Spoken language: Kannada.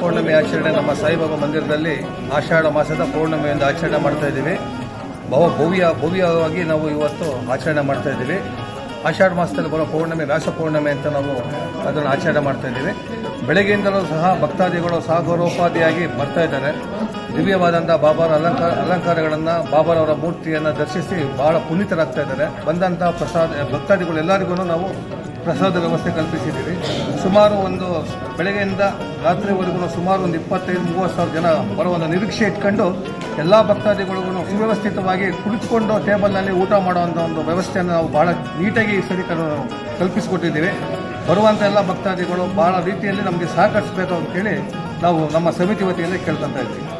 ಪೌರ್ಣಮಿ ಆಚರಣೆ ನಮ್ಮ ಸಾಯಿಬಾಬಾ ಮಂದಿರದಲ್ಲಿ ಆಷಾಢ ಮಾಸದ ಪೌರ್ಣಮಿಯಿಂದ ಆಚರಣೆ ಮಾಡ್ತಾ ಇದ್ದೀವಿ. ಬಹು ಭವ್ಯ ಭವ್ಯವಾಗಿ ನಾವು ಇವತ್ತು ಆಚರಣೆ ಮಾಡ್ತಾ ಇದ್ದೀವಿ. ಆಷಾಢ ಮಾಸದಲ್ಲಿ ಬರೋ ಪೌರ್ಣಮಿ, ವ್ಯಾಸ ಪೌರ್ಣಮಿ ಅಂತ ನಾವು ಅದನ್ನು ಆಚರಣೆ ಮಾಡ್ತಾ ಇದ್ದೀವಿ. ಬೆಳಗ್ಗೆಯಿಂದಲೂ ಸಹ ಭಕ್ತಾದಿಗಳು ಸಾಗರೋಪಾದಿಯಾಗಿ ಬರ್ತಾ ಇದ್ದಾರೆ. ದಿವ್ಯವಾದಂಥ ಬಾಬಾರ ಅಲಂಕಾರ, ಅಲಂಕಾರಗಳನ್ನು, ಬಾಬಾರವರ ಮೂರ್ತಿಯನ್ನು ದರ್ಶಿಸಿ ಬಹಳ ಪುನೀತರಾಗ್ತಾ ಇದ್ದಾರೆ. ಬಂದಂಥ ಪ್ರಸಾದ, ಭಕ್ತಾದಿಗಳು ಎಲ್ಲರಿಗೂ ನಾವು ಪ್ರಸಾದ ವ್ಯವಸ್ಥೆ ಕಲ್ಪಿಸಿದ್ದೀವಿ. ಸುಮಾರು ಒಂದು ಬೆಳಗ್ಗೆಯಿಂದ ರಾತ್ರಿವರೆಗೂ ಸುಮಾರು ಒಂದು ಇಪ್ಪತ್ತೈದು, ಮೂವತ್ತು ಸಾವಿರ ಜನ ಬರೋ ಒಂದು ನಿರೀಕ್ಷೆ ಇಟ್ಕೊಂಡು ಎಲ್ಲ ಭಕ್ತಾದಿಗಳಿಗೂ ಸುವ್ಯವಸ್ಥಿತವಾಗಿ ಕುಳಿತುಕೊಂಡು ಟೇಬಲ್ನಲ್ಲಿ ಊಟ ಮಾಡುವಂಥ ಒಂದು ವ್ಯವಸ್ಥೆಯನ್ನು ನಾವು ಭಾಳ ನೀಟಾಗಿ ಸರಿ ಕಲ್- ಕಲ್ಪಿಸಿಕೊಟ್ಟಿದ್ದೀವಿ. ಬರುವಂಥ ಎಲ್ಲ ಭಕ್ತಾದಿಗಳು ಭಾಳ ರೀತಿಯಲ್ಲಿ ನಮಗೆ ಸಹಕರಿಸಬೇಕು ಅಂತೇಳಿ ನಾವು ನಮ್ಮ ಸಮಿತಿ ವತಿಯಿಂದ ಕೇಳ್ಕೊತಾ ಇದ್ದೀವಿ.